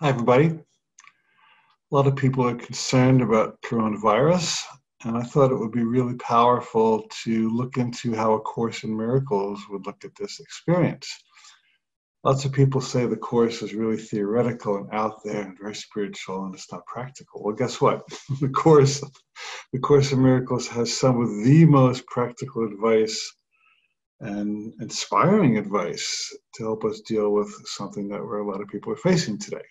Hi, everybody. A lot of people are concerned about coronavirus, and I thought it would be really powerful to look into how A Course in Miracles would look at this experience. Lots of people say the Course is really theoretical and out there and very spiritual, and it's not practical. Well, guess what? the Course, the Course in Miracles has some of the most practical advice and inspiring advice to help us deal with something that a lot of people are facing today.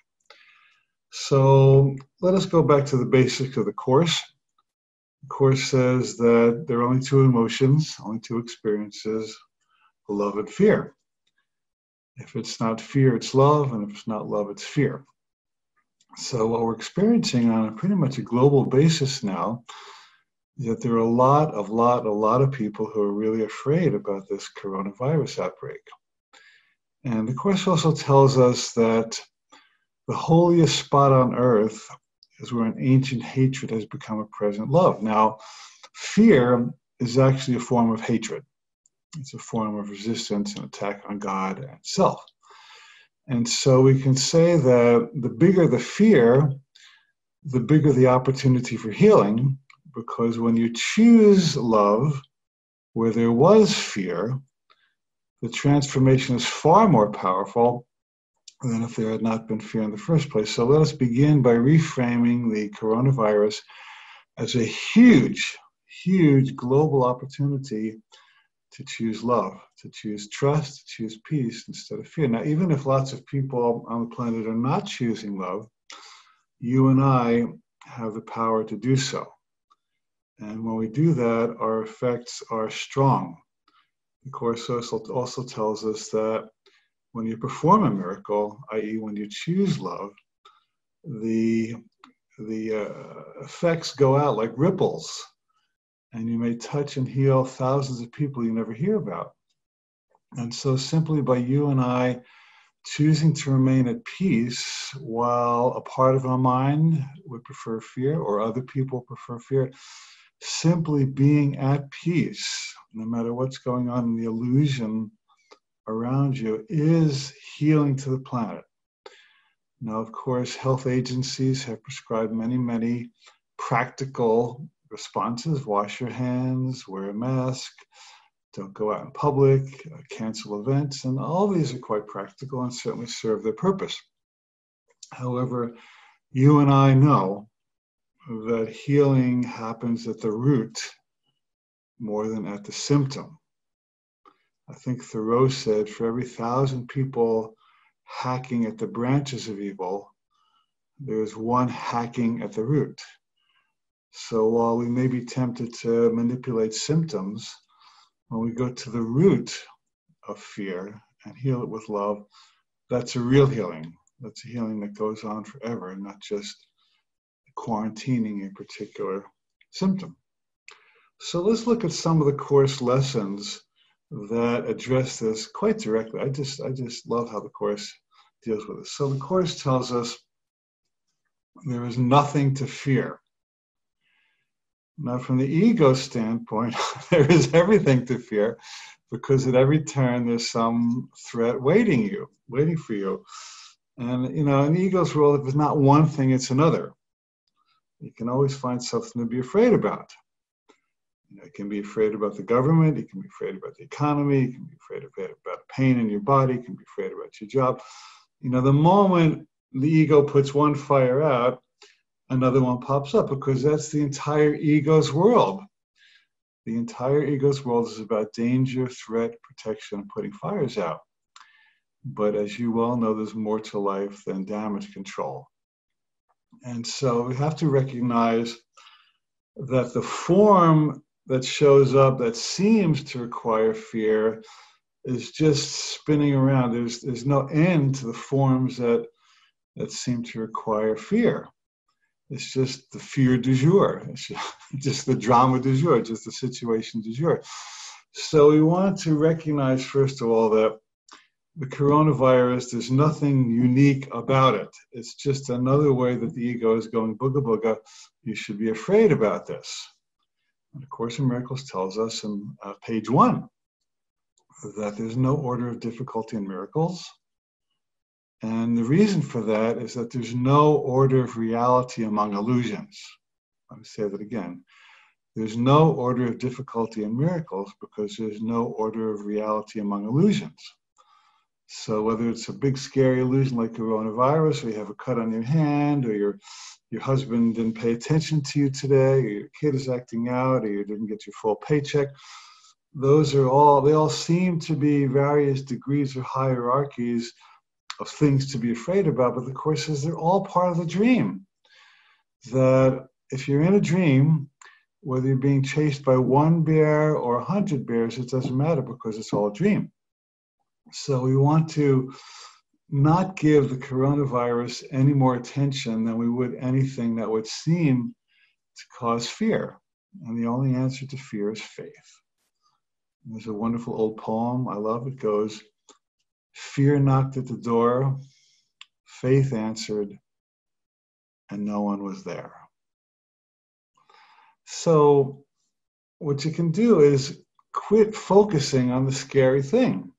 So let us go back to the basics of the Course. The Course says that there are only two emotions, only two experiences love and fear. If it's not fear, it's love, and if it's not love, it's fear. So, what we're experiencing on a pretty much a global basis now is that there are a lot of lot a lot of people who are really afraid about this coronavirus outbreak. And the course also tells us that the holiest spot on earth is where an ancient hatred has become a present love. Now, fear is actually a form of hatred. It's a form of resistance and attack on God and self. And so we can say that the bigger the fear, the bigger the opportunity for healing, because when you choose love where there was fear, the transformation is far more powerful than if there had not been fear in the first place. So let us begin by reframing the coronavirus as a huge, huge global opportunity to choose love, to choose trust, to choose peace instead of fear. Now, even if lots of people on the planet are not choosing love, you and I have the power to do so. And when we do that, our effects are strong. The Course also tells us that when you perform a miracle, i.e., when you choose love, the the uh, effects go out like ripples, and you may touch and heal thousands of people you never hear about. And so, simply by you and I choosing to remain at peace while a part of our mind would prefer fear or other people prefer fear, simply being at peace, no matter what's going on in the illusion around you is healing to the planet. Now, of course, health agencies have prescribed many, many practical responses wash your hands, wear a mask, don't go out in public, uh, cancel events, and all these are quite practical and certainly serve their purpose. However, you and I know that healing happens at the root more than at the symptom. I think Thoreau said, for every thousand people hacking at the branches of evil, there is one hacking at the root. So while we may be tempted to manipulate symptoms, when we go to the root of fear and heal it with love, that's a real healing. That's a healing that goes on forever, not just quarantining a particular symptom. So let's look at some of the course lessons that address this quite directly. I just I just love how the course deals with it. So the course tells us there is nothing to fear. Now, from the ego standpoint, there is everything to fear because at every turn there's some threat waiting you, waiting for you. And you know, in ego's world, if it's not one thing, it's another. You can always find something to be afraid about. You can be afraid about the government. You can be afraid about the economy. You can be afraid about pain in your body. You can be afraid about your job. You know, the moment the ego puts one fire out, another one pops up because that's the entire ego's world. The entire ego's world is about danger, threat, protection, and putting fires out. But as you well know, there's more to life than damage control. And so we have to recognize that the form that shows up that seems to require fear is just spinning around. There's there's no end to the forms that that seem to require fear. It's just the fear du jour. It's just the drama du jour, just the situation du jour. So we want to recognize first of all that the coronavirus, there's nothing unique about it. It's just another way that the ego is going booga booga. You should be afraid about this. And A Course in Miracles tells us in uh, page one that there's no order of difficulty in miracles. And the reason for that is that there's no order of reality among illusions. Let me say that again. There's no order of difficulty in miracles because there's no order of reality among illusions. So whether it's a big scary illusion like coronavirus, or you have a cut on your hand, or your your husband didn't pay attention to you today, or your kid is acting out, or you didn't get your full paycheck, those are all they all seem to be various degrees or hierarchies of things to be afraid about, but the Course says they're all part of the dream. That if you're in a dream, whether you're being chased by one bear or a hundred bears, it doesn't matter because it's all a dream. So we want to not give the coronavirus any more attention than we would anything that would seem to cause fear. And the only answer to fear is faith. There's a wonderful old poem. I love it. Goes, Fear knocked at the door, faith answered, and no one was there. So, what you can do is quit focusing on the scary thing.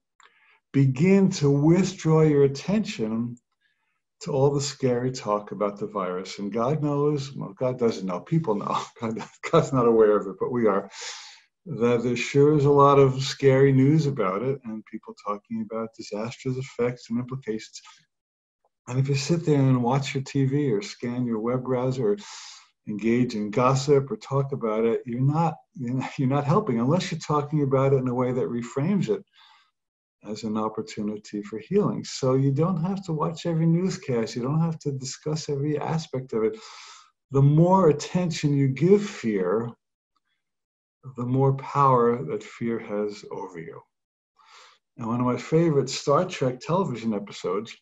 Begin to withdraw your attention to all the scary talk about the virus. And God knows, well, God doesn't know, people know. God, God's not aware of it, but we are that there sure is a lot of scary news about it and people talking about disastrous effects and implications. And if you sit there and watch your TV or scan your web browser or engage in gossip or talk about it, you're not you're not helping unless you're talking about it in a way that reframes it as an opportunity for healing. So you don't have to watch every newscast. You don't have to discuss every aspect of it. The more attention you give fear, the more power that fear has over you. And one of my favorite Star Trek television episodes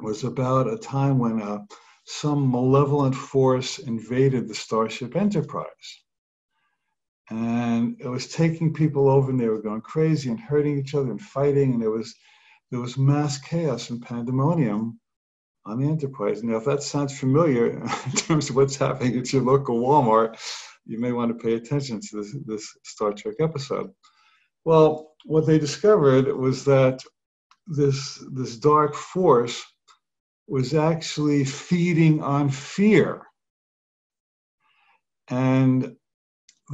was about a time when uh, some malevolent force invaded the Starship Enterprise. And it was taking people over, and they were going crazy and hurting each other and fighting, and there was there was mass chaos and pandemonium on the Enterprise. Now, if that sounds familiar in terms of what's happening at your local Walmart, you may want to pay attention to this, this Star Trek episode. Well, what they discovered was that this, this dark force was actually feeding on fear. And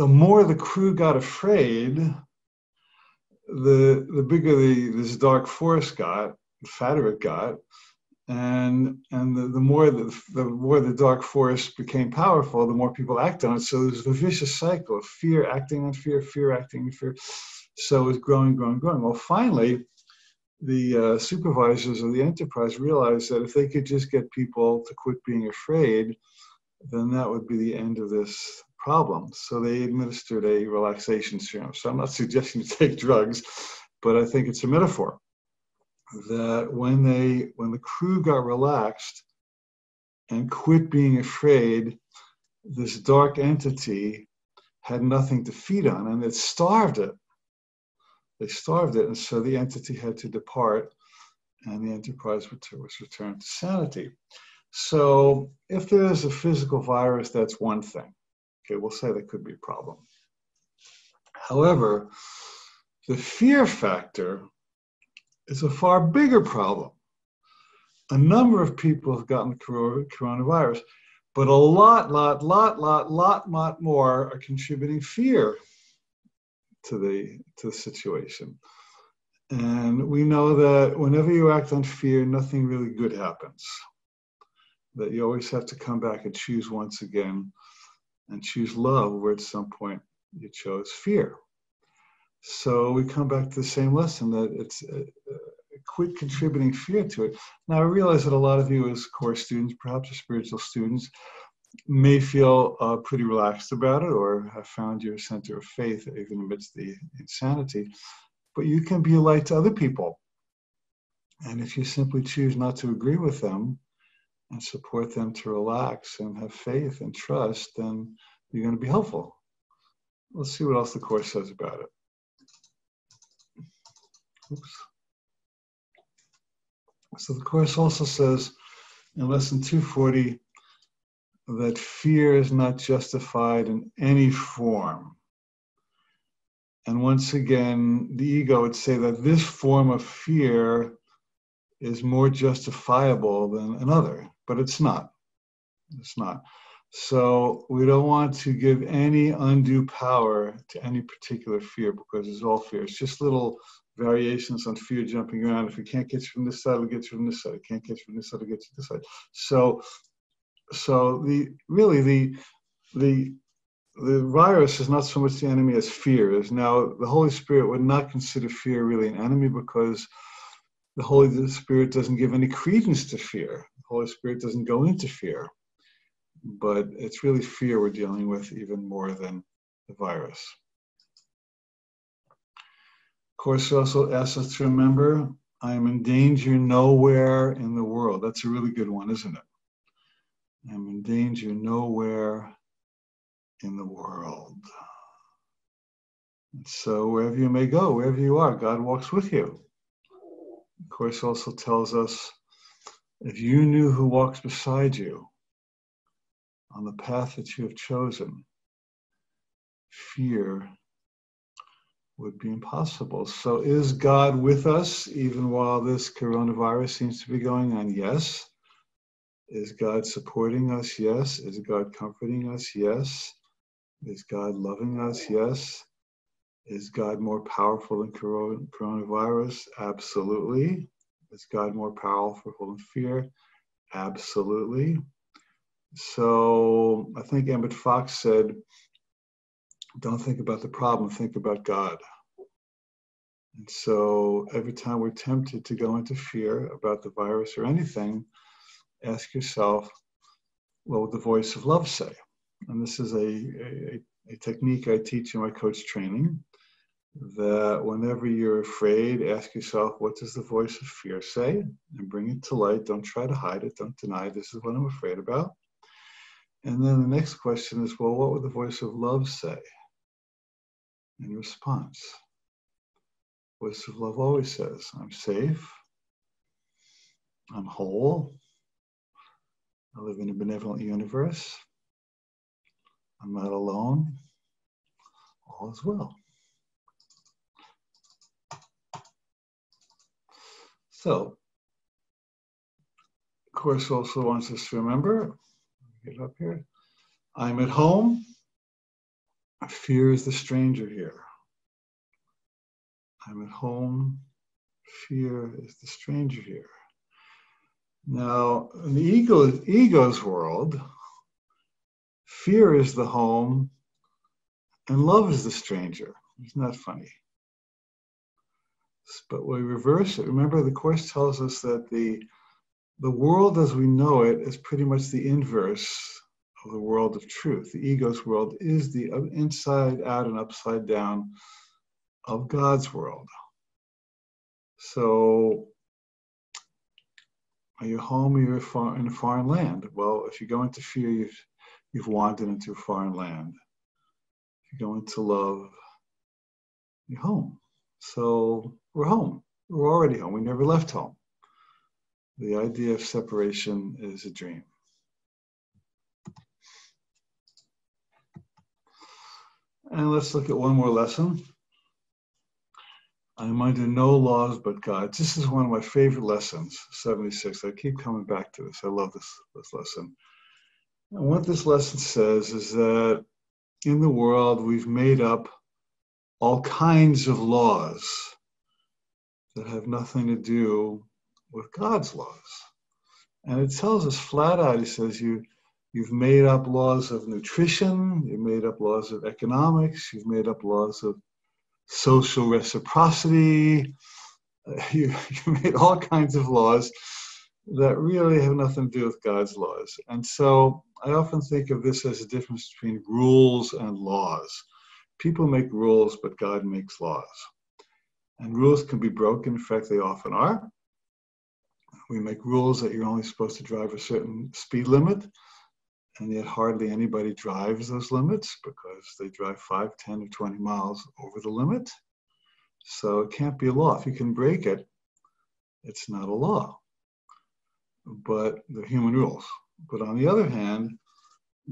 the more the crew got afraid, the, the bigger the, this dark force got, the fatter it got, and and the, the more the, the more the dark force became powerful, the more people act on it. So there's a vicious cycle of fear acting on fear, fear acting on fear. So it's growing, growing, growing. Well, finally, the uh, supervisors of the enterprise realized that if they could just get people to quit being afraid, then that would be the end of this problem. So they administered a relaxation serum. So I'm not suggesting to take drugs, but I think it's a metaphor that when they when the crew got relaxed and quit being afraid, this dark entity had nothing to feed on and it starved it. They starved it, and so the entity had to depart, and the enterprise was returned to sanity. So, if there's a physical virus, that's one thing. Okay, we'll say that could be a problem. However, the fear factor is a far bigger problem. A number of people have gotten coronavirus, but a lot, lot, lot, lot, lot, lot more are contributing fear to the to the situation. And we know that whenever you act on fear, nothing really good happens. That you always have to come back and choose once again and choose love where at some point you chose fear. So we come back to the same lesson that it's uh, uh, quit contributing fear to it. Now I realize that a lot of you as course students, perhaps as spiritual students, may feel uh, pretty relaxed about it or have found your center of faith even amidst the insanity. But you can be a light to other people. And if you simply choose not to agree with them and support them to relax and have faith and trust, then you're going to be helpful. Let's see what else the Course says about it. Oops. So the Course also says in lesson 240 that fear is not justified in any form. And once again, the ego would say that this form of fear is more justifiable than another, but it's not. It's not. So we don't want to give any undue power to any particular fear because it's all fear. It's just little variations on fear jumping around. If we can't get you from this side, it'll get you from this side. It can't get you from this side, it'll get you this side. So, so the really the the the virus is not so much the enemy as fear is. Now, the Holy Spirit would not consider fear really an enemy because the Holy Spirit doesn't give any credence to fear. Holy Spirit doesn't go into fear. But it's really fear we're dealing with even more than the virus. Of course, also asks us to remember I am in danger nowhere in the world. That's a really good one, isn't it? I'm in danger nowhere in the world. And so, wherever you may go, wherever you are, God walks with you. Of course, also tells us if you knew who walks beside you on the path that you have chosen, fear would be impossible. So, is God with us even while this coronavirus seems to be going on? Yes. Is God supporting us? Yes. Is God comforting us? Yes. Is God loving us? Yes. Is God more powerful than coronavirus? Absolutely. Is God more powerful than fear? Absolutely. So I think Emmett Fox said, don't think about the problem, think about God. And so every time we're tempted to go into fear about the virus or anything, ask yourself, what would the voice of love say? and this is a, a, a technique I teach in my coach training, that whenever you're afraid, ask yourself, what does the voice of fear say? And bring it to light. Don't try to hide it. Don't deny this is what I'm afraid about. And then the next question is, well, what would the voice of love say in response? Voice of love always says, I'm safe. I'm whole. I live in a benevolent universe. I'm not alone. All is well. So, Course also wants us to remember, get up here, I'm at home. Fear is the stranger here. I'm at home. Fear is the stranger here. Now, in the ego, ego's world, Fear is the home, and love is the stranger. Isn't that funny? But we reverse it. Remember, the Course tells us that the, the world as we know it is pretty much the inverse of the world of truth. The ego's world is the uh, inside out and upside down of God's world. So, are you home or you're far, in a foreign land? Well, if you go into fear, you've you've wandered into a foreign land. If you go into love, you're home. So we're home. We're already home. We never left home. The idea of separation is a dream. And let's look at one more lesson. I'm under no laws but God's. This is one of my favorite lessons, 76. I keep coming back to this. I love this, this lesson. And what this lesson says is that in the world we've made up all kinds of laws that have nothing to do with God's laws. And it tells us flat out, he says, you, you've made up laws of nutrition, you've made up laws of economics, you've made up laws of social reciprocity, you, you made all kinds of laws that really have nothing to do with God's laws. And so I often think of this as a difference between rules and laws. People make rules, but God makes laws. And rules can be broken. In fact, they often are. We make rules that you're only supposed to drive a certain speed limit, and yet hardly anybody drives those limits because they drive 5, 10, or 20 miles over the limit. So it can't be a law. If you can break it, it's not a law. But they're human rules. But on the other hand,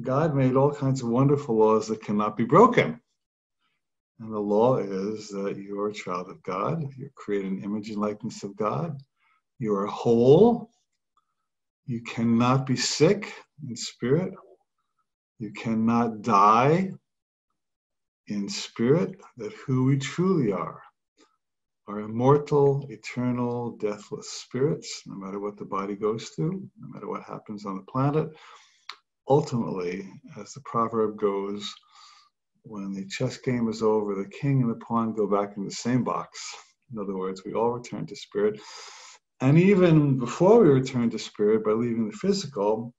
God made all kinds of wonderful laws that cannot be broken. And the law is that you are a child of God, you're created in image and likeness of God. You are whole. You cannot be sick in spirit. You cannot die in spirit. That who we truly are are immortal, eternal, deathless spirits, no matter what the body goes through, no matter what happens on the planet. Ultimately, as the proverb goes, when the chess game is over, the king and the pawn go back in the same box. In other words, we all return to spirit. And even before we return to spirit, by leaving the physical,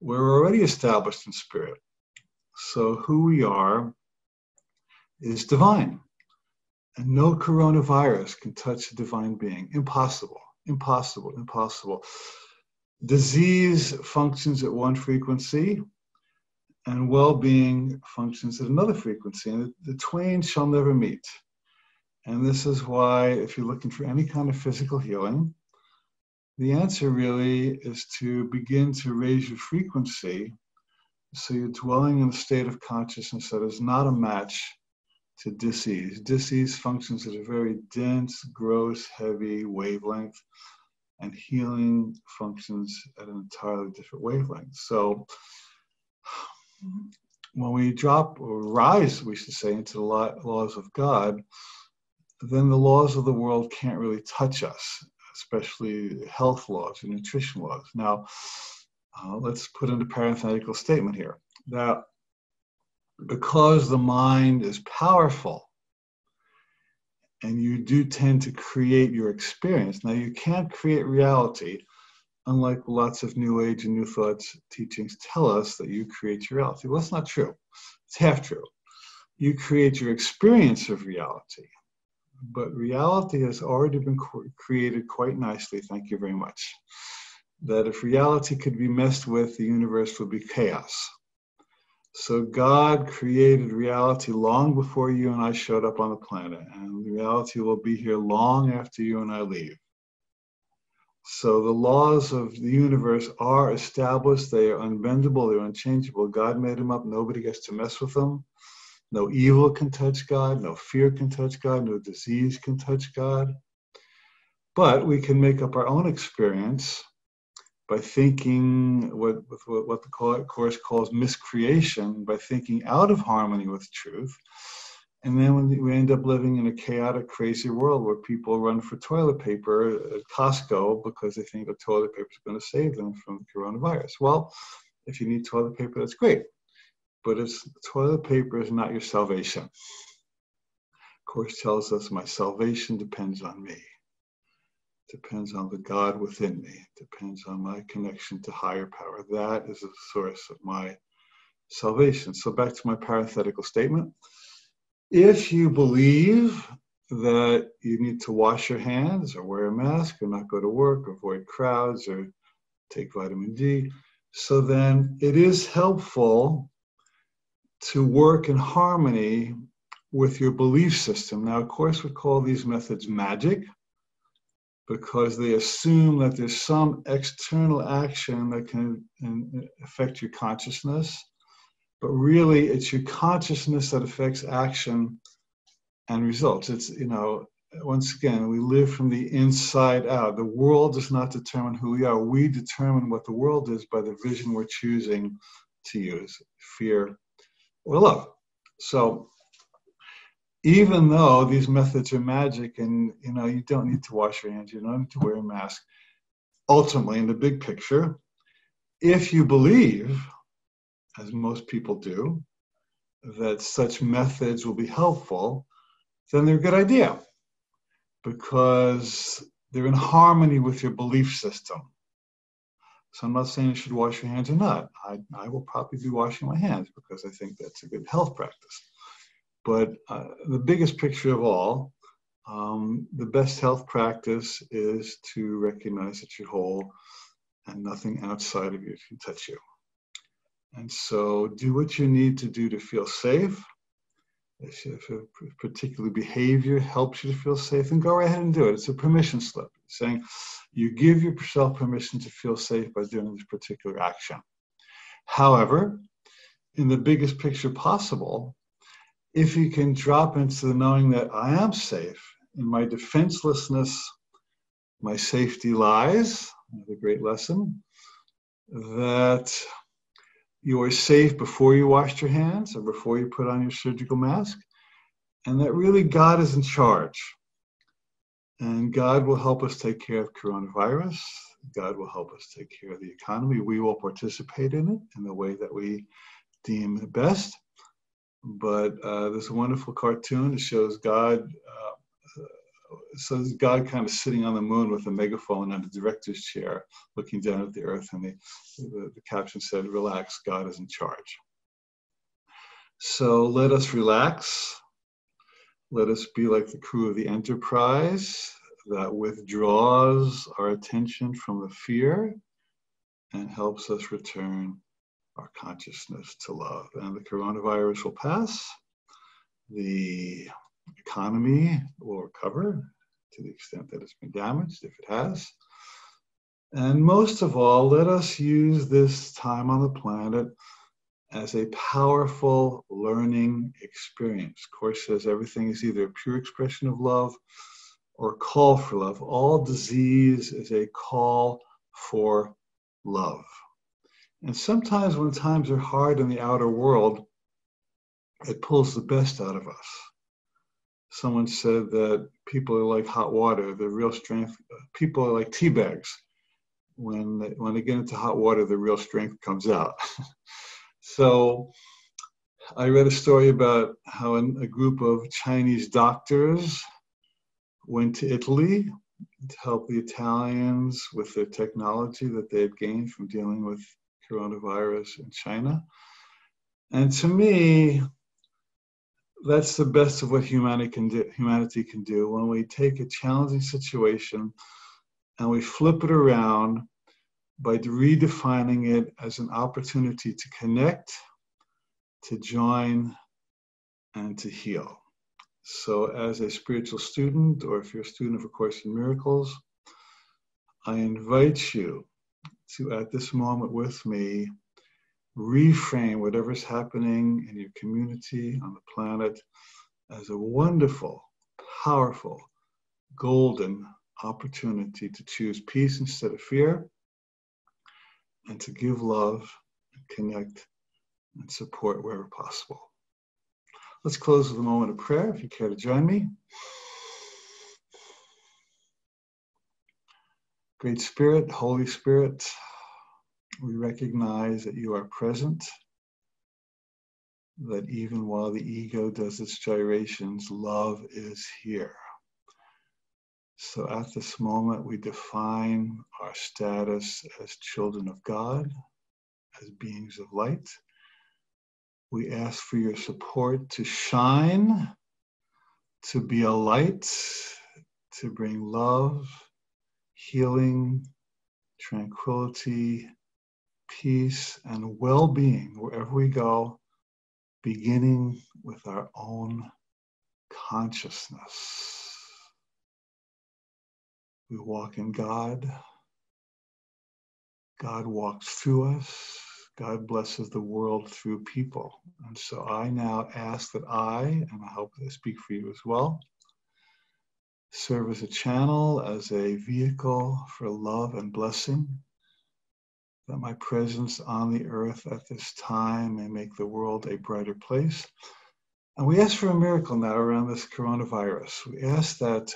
we're already established in spirit. So who we are is divine. And no coronavirus can touch a divine being. Impossible, impossible, impossible. Disease functions at one frequency, and well being functions at another frequency, and the twain shall never meet. And this is why, if you're looking for any kind of physical healing, the answer really is to begin to raise your frequency so you're dwelling in a state of consciousness that is not a match to disease. Disease functions at a very dense, gross, heavy wavelength, and healing functions at an entirely different wavelength. So, when we drop or rise, we should say, into the laws of God, then the laws of the world can't really touch us, especially health laws and nutrition laws. Now, uh, let's put in a parenthetical statement here that because the mind is powerful and you do tend to create your experience. Now, you can't create reality, unlike lots of New Age and New Thoughts teachings tell us that you create your reality. Well, that's not true. It's half true. You create your experience of reality, but reality has already been created quite nicely. Thank you very much. That if reality could be messed with, the universe would be chaos. So God created reality long before you and I showed up on the planet, and reality will be here long after you and I leave. So the laws of the universe are established, they are unbendable, they're unchangeable. God made them up, nobody gets to mess with them. No evil can touch God, no fear can touch God, no disease can touch God. But we can make up our own experience by thinking what, what the course calls miscreation, by thinking out of harmony with truth. And then we end up living in a chaotic, crazy world where people run for toilet paper at Costco because they think the toilet paper is going to save them from the coronavirus. Well, if you need toilet paper, that's great. But it's, toilet paper is not your salvation. Course tells us my salvation depends on me depends on the God within me, depends on my connection to higher power. That is the source of my salvation. So, back to my parenthetical statement. If you believe that you need to wash your hands or wear a mask or not go to work, avoid crowds or take vitamin D, so then it is helpful to work in harmony with your belief system. Now, of course, we call these methods magic because they assume that there's some external action that can uh, affect your consciousness. But really, it's your consciousness that affects action and results. It's, you know, once again, we live from the inside out. The world does not determine who we are. We determine what the world is by the vision we're choosing to use fear or love. So, even though these methods are magic and you know you don't need to wash your hands you don't need to wear a mask ultimately in the big picture if you believe as most people do that such methods will be helpful then they're a good idea because they're in harmony with your belief system. So i'm not saying you should wash your hands or not. I, I will probably be washing my hands because i think that's a good health practice. But uh, the biggest picture of all, um, the best health practice is to recognize that you're whole and nothing outside of you can touch you. And so do what you need to do to feel safe. If, a particular behavior helps you to feel safe, then go ahead and do it. It's a permission slip saying you give yourself permission to feel safe by doing this particular action. However, in the biggest picture possible, if you can drop into the knowing that I am safe in my defenselessness my safety lies, another great lesson, that you are safe before you wash your hands or before you put on your surgical mask, and that really God is in charge. And God will help us take care of coronavirus. God will help us take care of the economy. We will participate in it in the way that we deem best. But uh, a wonderful cartoon shows God. Uh, so God kind of sitting on the moon with a megaphone on the director's chair, looking down at the earth, and the, the, the caption said, "Relax, God is in charge." So let us relax. Let us be like the crew of the Enterprise that withdraws our attention from the fear and helps us return our consciousness to love. And the coronavirus will pass. The economy will recover to the extent that it's been damaged, if it has. And most of all, let us use this time on the planet as a powerful learning experience. Course says everything is either a pure expression of love or call for love. All disease is a call for love. And sometimes when times are hard in the outer world, it pulls the best out of us. Someone said that people are like hot water. The real strength, people are like tea bags. When they, when they get into hot water, the real strength comes out. so I read a story about how a group of Chinese doctors went to Italy to help the Italians with their technology that they had gained from dealing with coronavirus in China. And to me, that's the best of what humanity can do. Humanity can do when we take a challenging situation and we flip it around by redefining it as an opportunity to connect, to join, and to heal. So, as a spiritual student, or if you're a student of A Course in Miracles, I invite you to, at this moment with me, reframe whatever's happening in your community, on the planet, as a wonderful, powerful, golden opportunity to choose peace instead of fear and to give love connect and support wherever possible. Let's close with a moment of prayer if you care to join me. Great Spirit, Holy Spirit, we recognize that you are present, that even while the ego does its gyrations, love is here. So at this moment, we define our status as children of God, as beings of light we ask for your support to shine, to be a light, to bring love, healing, tranquility, peace, and well being wherever we go, beginning with our own consciousness. We walk in God. God walks through us. God blesses the world through people. And so I now ask that I, and I hope I speak for you as well, serve as a channel, as a vehicle for love and blessing, that my presence on the earth at this time may make the world a brighter place. And we ask for a miracle now around this coronavirus. We ask that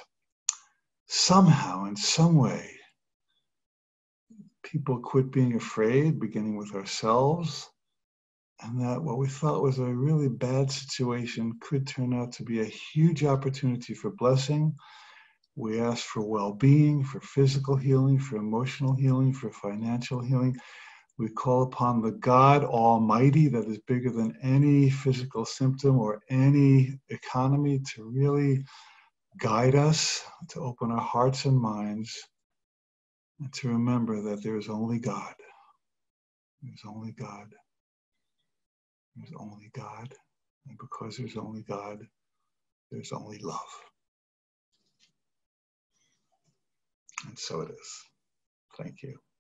somehow, in some way, people quit being afraid, beginning with ourselves, and that what we thought was a really bad situation could turn out to be a huge opportunity for blessing. We ask for well being, for physical healing, for emotional healing, for financial healing. We call upon the God Almighty that is bigger than any physical symptom or any economy to really guide us, to open our hearts and minds and to remember that there is only God. There's only God. There's only God. And because there's only God, there's only love. And so it is. Thank you.